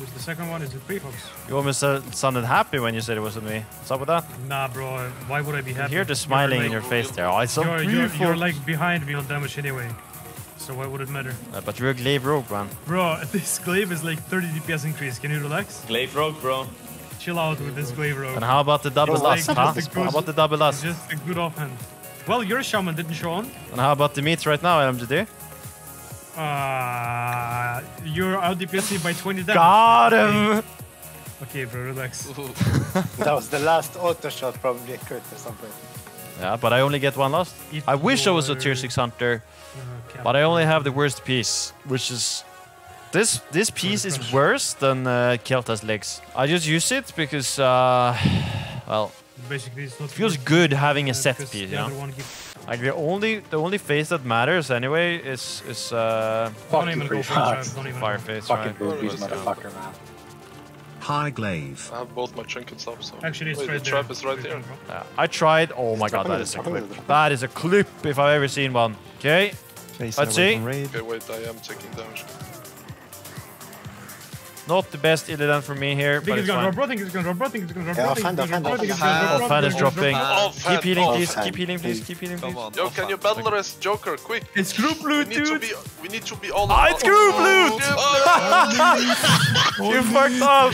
Who's the second one? Is it Prefox? You almost uh, sounded happy when you said it wasn't me. What's up with that? Nah, bro. Why would I be happy? You hear the smiling in your face there. Oh, it's so you're, you're, beautiful. you're like behind me on damage anyway. So why would it matter? Uh, but you're a glaive rogue, man. Bro, this glaive is like 30 DPS increase. Can you relax? Glaive rogue, bro. Chill out with this glaive rogue. And how about the double It's dust, like- huh? it's How about the double It's dust? just a good offhand. Well, your shaman didn't show on. And how about the meats right now, LMGD? Uh, you're out DPS by 20 damage. Got him! Okay, bro, relax. That was the last auto shot, probably a crit or something. Yeah, but I only get one last. If I wish I was a tier 6 hunter, Uh, but I only have the worst piece, which is... This this piece is crush. worse than uh, Kelta's legs. I just use it because, uh, well, Basically, it's not it feels good having a set piece, the you know? One gives- Like the only the only face that matters anyway is is uh, Don't even go for Don't even fire face, Fucking right? boobies, Let's go. motherfucker, man. High glaive. I have both my trinkets up, so. Actually, it's Wait, right the there. trap is right there. Yeah, I tried. Oh my god, that is a clip. That is a clip if I've ever seen one. Okay, Facing Let's see. Okay, wait, I am taking damage. Not the best Illidan for me here, I think but it's it's gonna drop, bro. I think it's gonna drop, bro. I think it's gonna drop, bro. I think offhand, it's gonna drop, bro. I think it's offhand, gonna drop, bro. offhand is think it's gonna dropping. drop, bro. Keep healing, please. Keep healing, please. Keep healing, please. Yo, can you hand. battle rest Joker, quick? It's group We loot, need to dude. be, we need to be all Ah, it's group loot! You fucked up.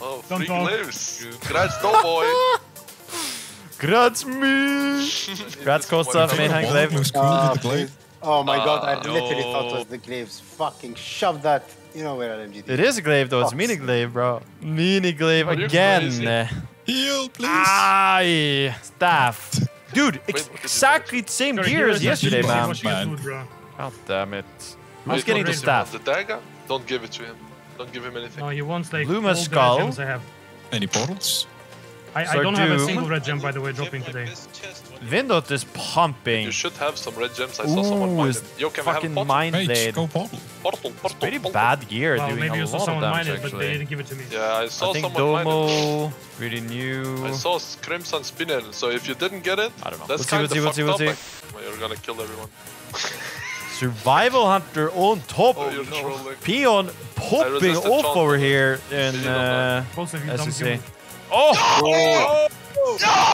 oh Don't free talk. glaives. Congrats, Doughboy. Grats me. Grats Costa, main hand glaive. Looks cool with the glaive. please. Oh my god, I Ah, literally thought it was the glaives. Fucking shove that. You know where LMGD It is a glaive though. It's mini glaive, bro. Mini glaive Are again. Heal, please. Aye, staff. Dude, ex what did you exactly the same gear as yesterday, man. watching us Man. God damn it. I was getting the Ranger. staff. The dagger? Don't give it to him. Don't give him anything. No, he wants like Luma all the skull. gems I have. Any portals? I, I don't have a single red gem, by the way, dropping today. Vindot is pumping. You should have some red gems. I saw someone mine it's it. Yo, can we have fucking pot? mind Mage, blade. go portal. Portal, portal, Pretty portal. bad gear Well, doing maybe a lot of damage mine it, but they didn't give it to me. Yeah, I saw I think someone mine it. Domo, pretty new. I saw Crimson Spinel, so if you didn't get it, I don't know. that's Let's kind let's see, of let's see, fucked let's up. Well, You're gonna kill everyone. Survival Hunter on top. Oh, you're trolling. Peon popping off over here in Did you know uh, Also, you dump SEC. him- Oh! God.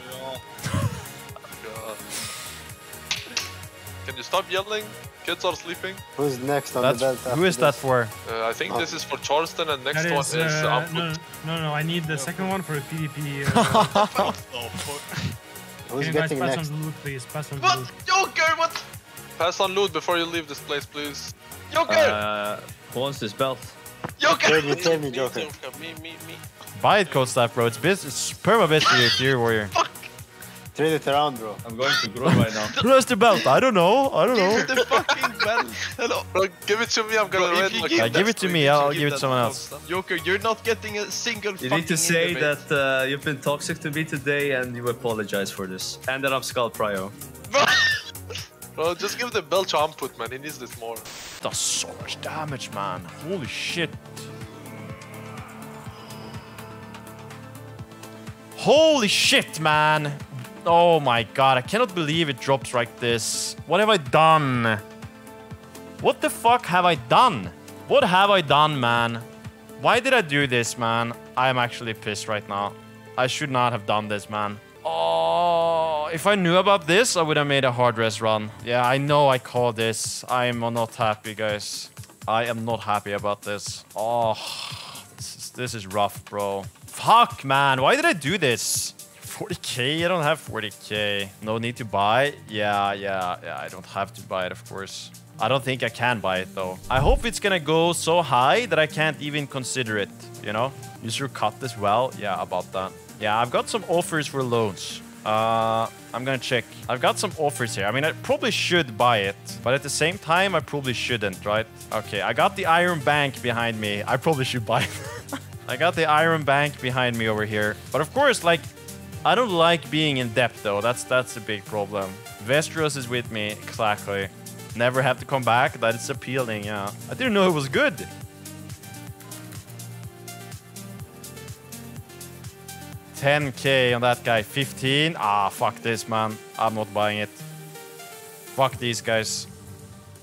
Stop yelling? Kids are sleeping. Who's next on That's, the belt? Who is after that this? for? Uh, I think Oh. this is for Charleston, and next That one is, is uh, Amput. no, no, no, I need the second one for a PvP. Uh, Who's can you guys pass next? on the loot, please? Pass on the What? loot. Joker, what? Pass on loot before you leave this place, please. Joker! Uh, who wants this belt? Joker! Tell me, tell me, Joker. Me, me, me. Buy it, Cold Staff, bro. It's, biz- it's perma best for you, Fury Warrior. Trade it around, bro. I'm going to grow right now. Who has the belt? I don't know. I don't know. the fucking belt. Hello. Bro, give it to me, I'm gonna Bro, if read you like give that give it to to me, I'll you give it to someone else. Joker, you're not getting a single You need to say intimate. that uh, you've been toxic to me today and you apologize for this. And that I'm Skull Prio. Bro, just give the belt to Amput, man. He needs this more. Does so much damage, man. Holy shit. Holy shit, man. Oh my god, I cannot believe it drops like this. What have I done? What the fuck have I done? What have I done, man? Why did I do this, man? I'm actually pissed right now. I should not have done this, man. Oh, if I knew about this, I would have made a hard rest run. Yeah, I know I called this. I am not happy, guys. I am not happy about this. Oh, this is, this is rough, bro. Fuck, man. Why did I do this? 40k? I don't have 40k. No need to buy? Yeah, yeah, yeah. I don't have to buy it, of course. I don't think I can buy it, though. I hope it's gonna go so high that I can't even consider it, you know? Use your cut as well? Yeah, about that. Yeah, I've got some offers for loans. Uh, I'm gonna check. I've got some offers here. I mean, I probably should buy it, but at the same time, I probably shouldn't, right? Okay, I got the Iron Bank behind me. I probably should buy it. I got the Iron Bank behind me over here. But of course, like, I don't like being in debt, though. That's that's a big problem. Vestros is with me, exactly. Never have to come back. That is appealing, yeah. I didn't know it was good. Ten K on that guy. 15. Ah, fuck this, man. I'm not buying it. Fuck these guys.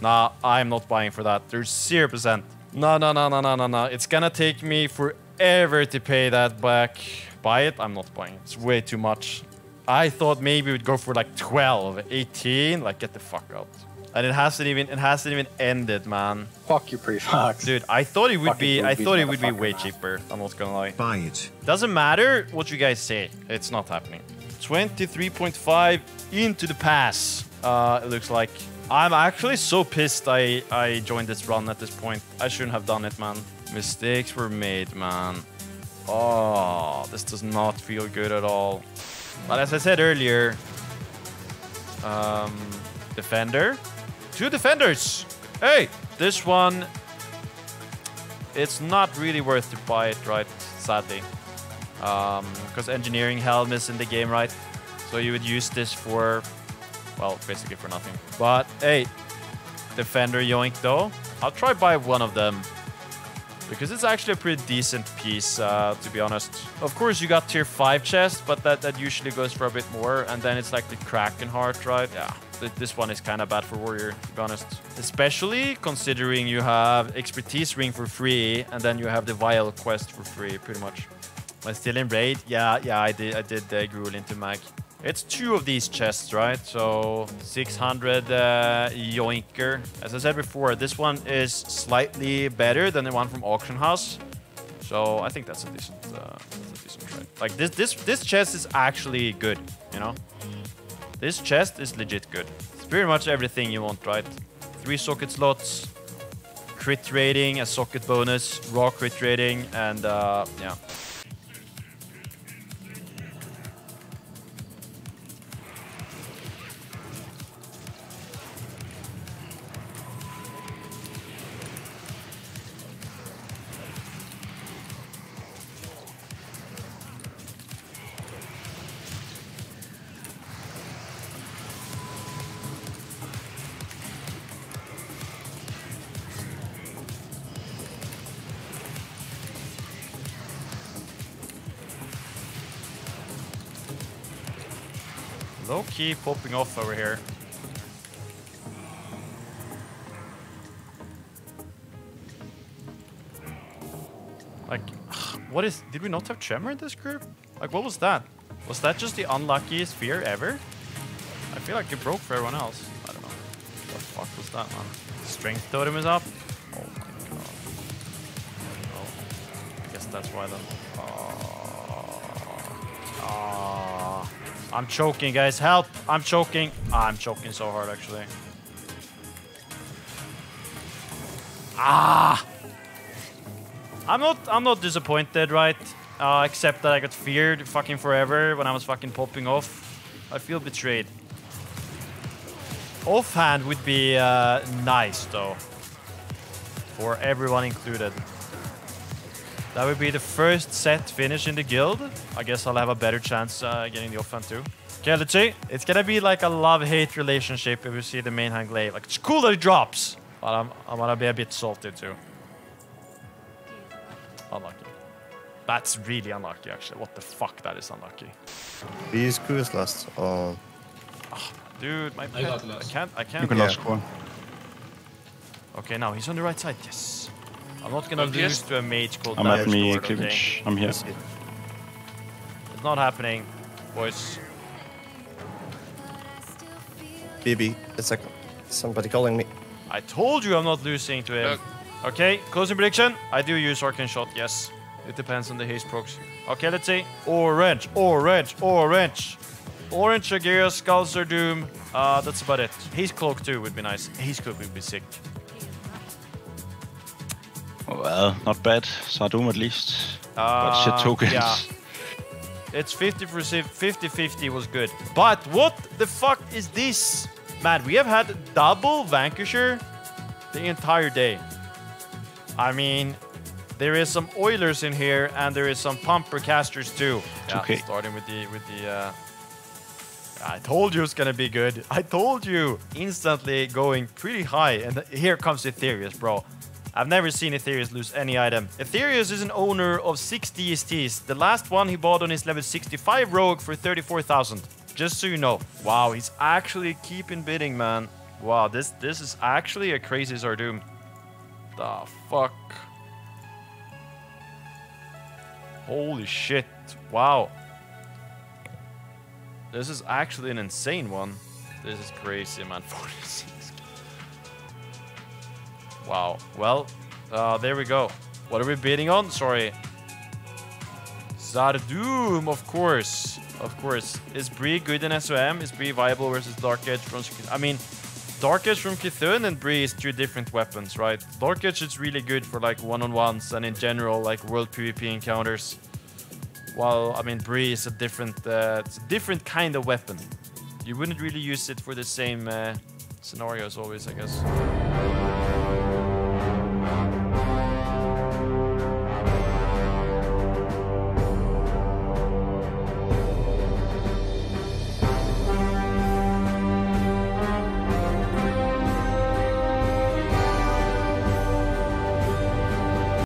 Nah, I'm not buying for that. There's 0%. No, no, no, no, no, no, no. It's gonna take me forever to pay that back. Buy it? I'm not buying it. It's way too much. I thought maybe we'd go for like 12, 18. Like, get the fuck out. And it hasn't even it hasn't even ended, man. Fuck you, Prefox. Dude, I thought it would Fucking be I thought it would be motherfucker. way cheaper. I'm not gonna lie. Buy it. Doesn't matter what you guys say. It's not happening. 23.5 into the pass. Uh, it looks like. I'm actually so pissed I, I joined this run at this point. I shouldn't have done it, man. Mistakes were made, man. Oh, this does not feel good at all. But as I said earlier, um, defender. Two defenders. Hey, this one, it's not really worth to buy it, right? Sadly because engineering helm is in the game, right? So you would use this for, well, basically for nothing. But hey, defender yoink though. I'll try buy one of them because it's actually a pretty decent piece, uh, to be honest. Of course, you got tier five chest, but that that usually goes for a bit more, and then it's like the Kraken heart, right? Yeah. th- This one is kind of bad for warrior, to be honest. Especially considering you have expertise ring for free, and then you have the vial quest for free, pretty much. Am I still in raid? Yeah, yeah, I did. I did uh, Gruul into mag. It's two of these chests, right? So 600 uh, yoinker. As I said before, this one is slightly better than the one from auction house. So I think that's a decent, uh, that's a decent trade. Like this, this, this chest is actually good. You know, this chest is legit good. It's pretty much everything you want, right? Three socket slots, crit rating, a socket bonus, raw crit rating, and uh, yeah. Low key popping off over here. Like, what is. Did we not have Tremor in this group? Like, what was that? Was that just the unluckiest fear ever? I feel like it broke for everyone else. I don't know. What the fuck was that, man? Strength totem is up? Oh my god. Oh. I guess that's why then. Oh. Ah. Oh. I'm choking, guys. Help! I'm choking. I'm choking so hard, actually. Ah! I'm not. I'm not disappointed, right? Uh, except that I got feared fucking forever when I was fucking popping off. I feel betrayed. Offhand would be uh, nice, though, for everyone included. That would be the first set finish in the guild. I guess I'll have a better chance uh, getting the offhand too. Okay, let's see. It's gonna be like a love-hate relationship if we see the main hand glaive. Like, it's cool that it drops, but I'm, I'm gonna be a bit salty too. Unlucky. That's really unlucky, actually. What the fuck? That is unlucky. Vi squeeze last. Oh, Dude, my I pet. got I can't. I can't. you can last score. Okay, now he's on the right side. Yes. I'm not gonna But lose yes. to a mage called I'm at Damage me, Lord, cleavage. I'm here. It's not happening, boys. BB, it's like somebody calling me. I told you I'm not losing to him. Okay, closing prediction. I do use Arcane Shot, yes. It depends on the haste procs. Okay, let's see. Orange, orange, orange. Orange Agira, Skulls are Doom. Uh, that's about it. Haste Cloak too would be nice. Haste Cloak would be sick. Well, not bad. Zhar'doom at least. Uh, But shit tokens. Yeah. It's 50 for 50 50 was good. But what the fuck is this? Man, we have had double Vanquisher the entire day. I mean, there is some Oilers in here and there is some Pumper Casters too. Yeah, okay. starting with the with the uh I told you it's gonna be good. I told you. Instantly going pretty high. And here comes Ethereus, bro. I've never seen Ethereus lose any item. Ethereus is an owner of six DSTs. The last one he bought on his level 65 rogue for 34,000. Just so you know. Wow, he's actually keeping bidding, man. Wow, this this is actually a crazy Zhar'doom. the fuck? Holy shit. Wow. This is actually an insane one. This is crazy, man. 46. Wow. Well, uh, there we go. What are we bidding on? Sorry. Zhar'doom, of course. Of course. Is Bree good in SOM? Is Bree viable versus Dark Edge from... I mean, Dark Edge from C'Thun and Bree is two different weapons, right? Dark Edge is really good for like one-on-ones and in general like world PvP encounters. While, I mean, Bree is a different, uh, it's a different kind of weapon. You wouldn't really use it for the same uh, scenarios always, I guess.